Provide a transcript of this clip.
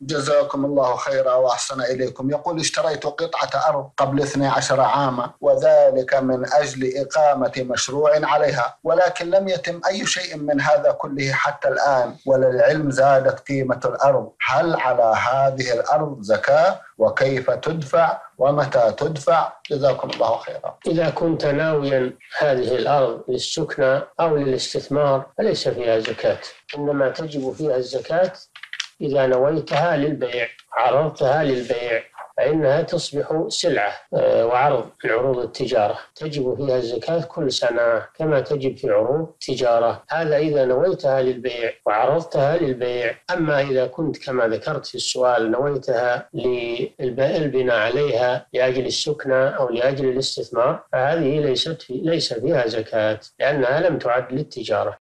جزاكم الله خيرا وأحسن إليكم. يقول اشتريت قطعة أرض قبل 12 عاما وذلك من أجل إقامة مشروع عليها ولكن لم يتم أي شيء من هذا كله حتى الآن وللعلم زادت قيمة الأرض. هل على هذه الأرض زكاة؟ وكيف تدفع؟ ومتى تدفع؟ جزاكم الله خيرا. إذا كنت ناويا هذه الأرض للسكنى أو للاستثمار فليس فيها زكاة. إنما تجب فيها الزكاة إذا نويتها للبيع عرضتها للبيع فإنها تصبح سلعة آه، وعرض من عروض التجارة. تجب فيها الزكاة كل سنة كما تجب في عروض التجارة. هذا إذا نويتها للبيع وعرضتها للبيع. أما إذا كنت كما ذكرت في السؤال نويتها للبناء عليها لأجل السكنة أو لأجل الاستثمار فهذه ليست في ليس فيها زكاة لأنها لم تعد للتجارة.